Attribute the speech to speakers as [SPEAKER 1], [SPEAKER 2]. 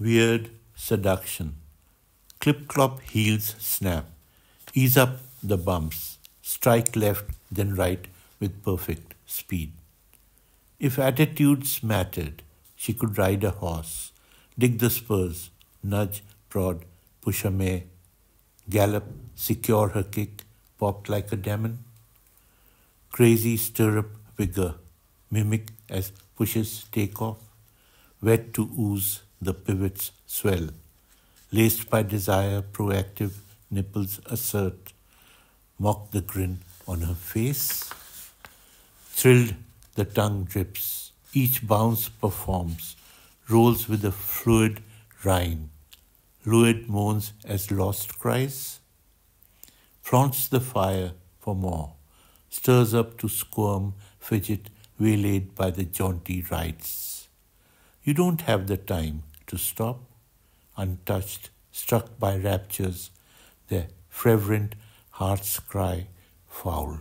[SPEAKER 1] Weird seduction. Clip clop heels snap. Ease up the bumps. Strike left, then right with perfect speed. If attitudes mattered, she could ride a horse, dig the spurs, nudge, prod, push a mare, gallop, secure her kick, popped like a demon. Crazy stirrup vigor, mimic as pushes take off, wet to ooze, the pivots swell. Laced by desire, proactive nipples assert, mock the grin on her face. Thrilled, the tongue drips, each bounce performs, rolls with a fluid rhyme. Luid moans as lost cries. Flaunts the fire for more, stirs up to squirm, fidget, waylaid by the jaunty rites. You don't have the time to stop, untouched, struck by raptures, their fervent hearts cry foul.